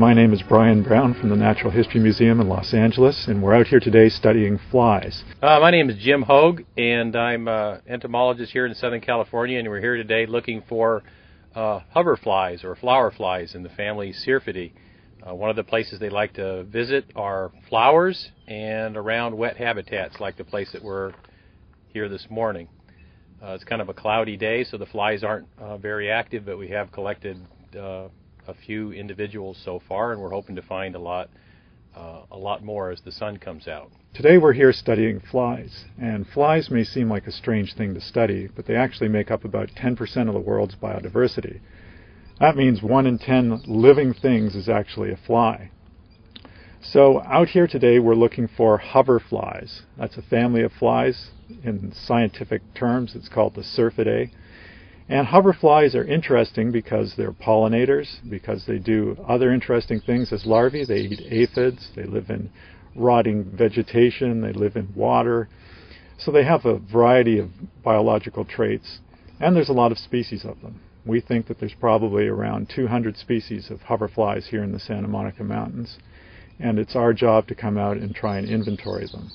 My name is Brian Brown from the Natural History Museum in Los Angeles, and we're out here today studying flies. Uh, my name is Jim Hogue, and I'm an entomologist here in Southern California, and we're here today looking for uh, hoverflies or flower flies in the family Syrphidae. Uh, one of the places they like to visit are flowers and around wet habitats, like the place that we're here this morning. Uh, it's kind of a cloudy day, so the flies aren't uh, very active, but we have collected uh, a few individuals so far, and we're hoping to find a lot, uh, a lot more as the sun comes out. Today we're here studying flies, and flies may seem like a strange thing to study, but they actually make up about 10% of the world's biodiversity. That means one in 10 living things is actually a fly. So out here today we're looking for hoverflies. That's a family of flies. In scientific terms, it's called the Syrphidae. And hoverflies are interesting because they're pollinators, because they do other interesting things as larvae. They eat aphids, they live in rotting vegetation, they live in water. So they have a variety of biological traits, and there's a lot of species of them. We think that there's probably around 200 species of hoverflies here in the Santa Monica Mountains, and it's our job to come out and try and inventory them.